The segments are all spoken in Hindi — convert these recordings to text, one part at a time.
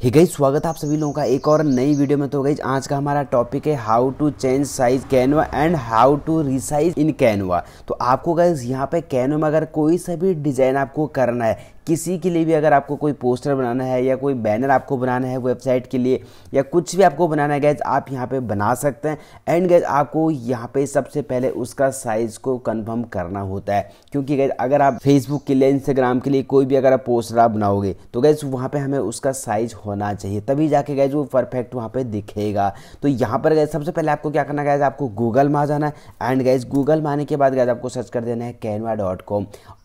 ही गई स्वागत आप सभी लोगों का एक और नई वीडियो में। तो गई, आज का हमारा टॉपिक है how to change size Canva and how to resize in Canva तो आपको गई यहाँ पे कैनवा में अगर कोई सा भी डिज़ाइन आपको करना है किसी के लिए भी अगर आपको कोई पोस्टर बनाना है या कोई बैनर आपको बनाना है वेबसाइट के लिए या कुछ भी आपको बनाना है गैज आप यहाँ पे बना सकते हैं। एंड गैज आपको यहाँ पे सबसे पहले उसका साइज़ को कंफर्म करना होता है। क्योंकि गैज अगर आप फेसबुक के लिए इंस्टाग्राम के लिए कोई भी अगर आप पोस्टर आप बनाओगे तो गैज वहाँ पर हमें उसका साइज़ होना चाहिए। तभी जाके गैज वो परफेक्ट वहाँ पर दिखेगा। तो यहाँ पर गैज सबसे पहले आपको क्या करना गैज आपको गूगल में आ जाना है। एंड गैज गूगल में आने के बाद गैज आपको सर्च कर देना है Canva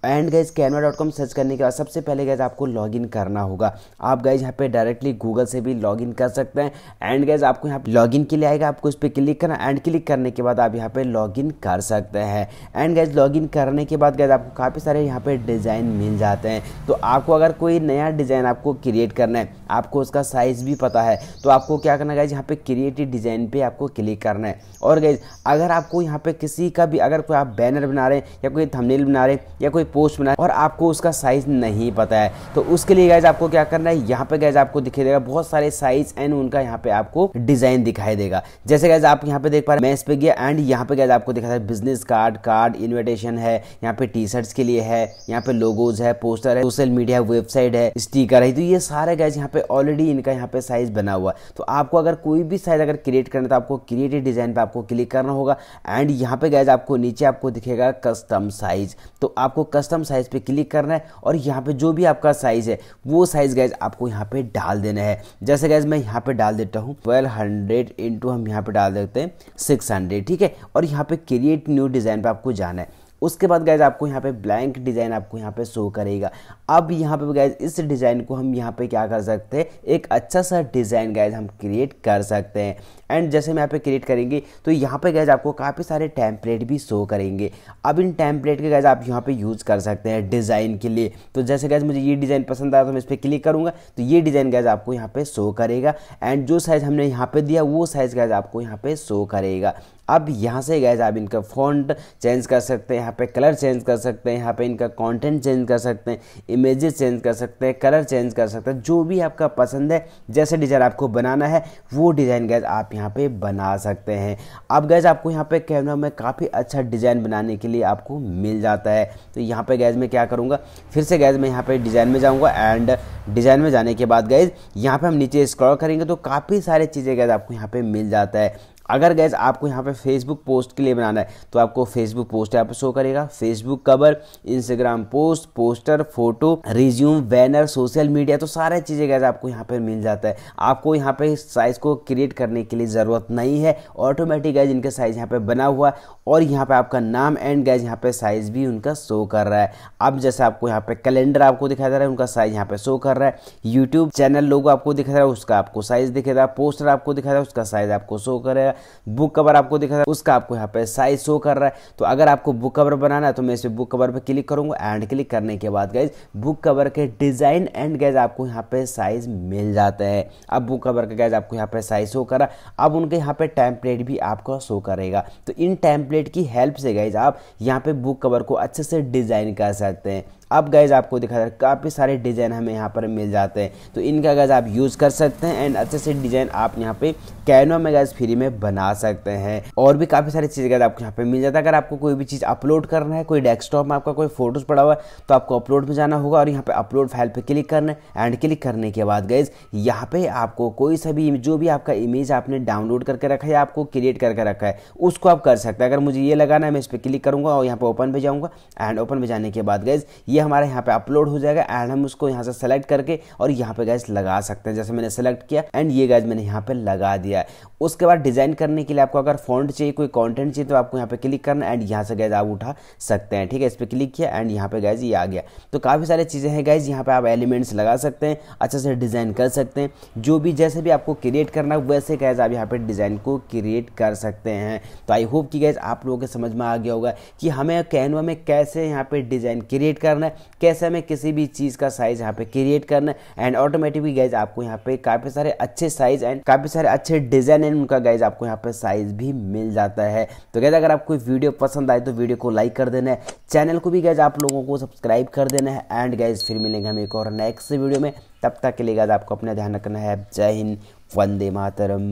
and guys Canva search करने के बाद सबसे पहले गैज आपको लॉगिन करना होगा। आप गैज यहाँ पे डायरेक्टली गूगल से भी लॉगिन कर सकते हैं। एंड गैज आपको यहाँ पे लॉगिन के लिए आएगा। आपको इस पर क्लिक करना। एंड क्लिक करने के बाद आप यहाँ पे लॉगिन कर सकते हैं। एंड गैज लॉगिन करने के बाद गैज आपको काफ़ी सारे यहाँ पे डिज़ाइन मिल जाते हैं। तो आपको अगर कोई नया डिज़ाइन आपको क्रिएट करना है, आपको उसका साइज़ भी पता है तो आपको क्या करना गैज यहाँ पे क्रिएटिव डिज़ाइन पे आपको क्लिक करना है। और गैज अगर आपको यहाँ पे किसी का भी, अगर कोई आप बैनर बना रहे हैं या कोई थंबनेल बना रहे हैं या कोई पोस्ट बना रहे हैं और आपको उसका साइज़ नहीं पता है। तो उसके लिए गैज आपको क्या करना है? यहाँ पे गैज आपको दिखाई देगा, बहुत सारे साइज़ एंड उनका यहाँ पे आपको डिज़ाइन दिखाई देगा। जैसे गैज आप यहाँ पे देख पा रहे मैं इस पे गया एंड यहाँ पे गैज आपको दिखा है बिज़नेस कार्ड कार्ड इन्विटेशन है, यहाँ पे टी शर्ट्स के लिए है, यहाँ पे लोगोज है पोस्टर है सोशल मीडिया वेबसाइट है स्टीकर है तो ये सारे गैज यहाँ पे ऑलरेडी इनका यहाँ पे साइज़ बना हुआ तो आपको अगर कोई भी साइज़ अगर क्रिएट करना तो आपको क्रिएटिव डिज़ाइन पे आपको क्लिक करना होगा एंड यहाँ पे गैज आपको नीचे आपको दिखेगा कस्टम साइज़ तो आपको कस्टम साइज़ पे क्लिक करना है और यहाँ पे जो भी आपका साइज़ है, वो साइज़ गैज आपको यहाँ पे डाल देना है। जैसे गैस मैं यहाँ पे डाल देता हूँ ट्वेल्व हंड्रेड इंटू हम यहाँ पे डाल देते हैं सिक्स हंड्रेड ठीक है? और यहाँ पे क्रिएट न्यू डिज़ाइन पे आपको जाना है। उसके बाद गैज आपको यहाँ पे ब्लैंक डिज़ाइन आपको यहाँ पे शो करेगा अब यहाँ पे गैज इस डिज़ाइन को हम यहाँ पे क्या कर सकते हैं एक अच्छा सा डिज़ाइन गैज हम क्रिएट कर सकते हैं एंड जैसे हम यहाँ पे क्रिएट करेंगे तो यहाँ पे गैज आपको काफ़ी सारे टैंपलेट भी शो करेंगे अब इन टैंपलेट के गैज आप यहाँ पे यूज़ कर सकते हैं डिज़ाइन के लिए तो जैसे गैज मुझे ये डिज़ाइन पसंद आया तो मैं इस पर क्लिक करूँगा तो ये डिज़ाइन गैज आपको यहाँ पे शो करेगा एंड जो साइज़ हमने यहाँ पे दिया वो साइज़ गैज आपको यहाँ पे शो करेगा अब यहाँ से गैज आप इनका फॉन्ट चेंज कर सकते हैं, यहाँ पे कलर चेंज कर सकते हैं, यहाँ पे इनका कंटेंट चेंज कर सकते हैं इमेजेस चेंज कर सकते हैं कलर चेंज कर सकते हैं, जो भी आपका पसंद है, जैसे डिज़ाइन आपको बनाना है, वो डिज़ाइन गैज आप यहाँ पे बना सकते हैं। अब गैज आपको यहाँ पे कैमरा में काफ़ी अच्छा डिज़ाइन बनाने के लिए आपको मिल जाता है। तो यहाँ पे गैज मैं क्या करूँगा, फिर से गैज मैं यहाँ पे डिज़ाइन में जाऊँगा एंड डिज़ाइन में जाने के बाद गैज यहाँ पे हम नीचे स्क्रॉल करेंगे तो काफ़ी सारे चीज़ें गैज आपको यहाँ पे मिल जाता है। अगर गैस आपको यहाँ पे फेसबुक पोस्ट के लिए बनाना है तो आपको फेसबुक पोस्ट यहाँ पे शो करेगा। Facebook cover Instagram post poster photo resume banner social media तो सारे चीज़ें गैस आपको यहाँ पे मिल जाता है। आपको यहाँ पे साइज़ को क्रिएट करने के लिए ज़रूरत नहीं है। ऑटोमेटिक गैज इनका साइज़ यहाँ पे बना हुआ है और यहाँ पे आपका नाम एंड गैज यहाँ पे साइज़ भी उनका शो कर रहा है। अब जैसे आपको यहाँ पे कैलेंडर आपको दिखा दे रहा है, उनका साइज़ यहाँ पे शो कर रहा है। यूट्यूब चैनल लोगो आपको दिखा रहा है, उसका आपको साइज़ दिखेगा पोस्टर आपको दिखा रहा है, उसका साइज़ आपको शो करेगा बुक कवर आपको दिखा रहा है, उसका आपको यहाँ पे साइज़ शो कर रहा है। तो अगर आपको बुक कवर बनाना है तो मैं इस बुक कवर पर क्लिक करूँगा एंड क्लिक करने के बाद गैज बुक कवर के डिज़ाइन एंड गैज आपको यहाँ पे साइज़ मिल जाता है। अब बुक कवर का गैज आपको यहाँ पे साइज़ शो करा, अब उनके यहाँ पे टेम्पलेट भी आपको शो करेगा। तो इन टेम्पलेट की हेल्प से गैज आप यहाँ पे बुक कवर को अच्छे से डिज़ाइन कर सकते हैं। अब गैज आपको दिखा रहा है, काफ़ी सारे डिज़ाइन हमें यहाँ पर मिल जाते हैं। तो इनका गैज आप यूज़ कर सकते हैं एंड अच्छे से डिज़ाइन आप यहाँ पे कैनो में गैज फ्री में बना सकते हैं। और भी काफ़ी सारी चीज़ें गैज आपको यहाँ पे मिल जाता है। अगर आपको कोई भी चीज़ अपलोड करना है, कोई डेस्कटॉप में आपका कोई फ़ोटोज़ पड़ा हुआ है तो आपको अपलोड में जाना होगा और यहाँ पे अपलोड फ़ाइल पर क्लिक करना है एंड क्लिक करने के बाद गैज यहाँ पे आपको कोई सा भी, जो भी आपका इमेज आपने डाउनलोड करके रखा है या आपको क्रिएट करके रखा है, उसको आप कर सकते हैं। अगर मुझे ये लगाना है, मैं इस पर क्लिक करूँगा और यहाँ पे ओपन पे जाऊँगा एंड ओपन पे जाने के बाद गैज ये हमारे यहाँ पे अपलोड हो जाएगा एंड हम उसको यहाँ से सेलेक्ट करके और यहाँ पे गैस लगा सकते हैं, जैसे मैंने सेलेक्ट किया एंड ये गैस मैंने यहाँ पे लगा दिया है। उसके बाद डिज़ाइन करने के लिए आपको अगर फॉन्ट चाहिए, कोई कंटेंट चाहिए तो आपको यहाँ पे क्लिक करना एंड यहाँ से गैस आप उठा सकते हैं, ठीक है? इस पर क्लिक किया एंड यहाँ पे गैस ये आ गया। तो काफ़ी सारी चीज़ें हैं गैस यहाँ पे आप एलिमेंट्स लगा सकते हैं, अच्छे से डिज़ाइन कर सकते हैं। जो भी जैसे भी आपको क्रिएट करना है, वैसे गैस आप यहाँ पे डिज़ाइन को क्रिएट कर सकते हैं। तो आई होप कि गैस आप लोगों के समझ में आ गया होगा कि हमें कैनवा में कैसे यहाँ पे डिज़ाइन क्रिएट करना है, कैसे हमें किसी भी चीज़ का साइज़ यहाँ पे क्रिएट करना है एंड ऑटोमेटिकली गैज आपको यहाँ पे काफ़ी सारे अच्छे साइज़ एंड काफ़ी सारे अच्छे डिज़ाइन एंड उनका गैज आपको यहाँ पे साइज़ भी मिल जाता है। तो गैज अगर आपको वीडियो पसंद आए तो वीडियो को लाइक कर देना है चैनल को भी गैज आप लोगों को सब्सक्राइब कर देना है एंड गैज फिर मिलेंगे हम एक और नेक्स्ट वीडियो में। तब तक के लिए गाइज़ आपको अपना ध्यान रखना है। जय हिंद, वंदे मातरम।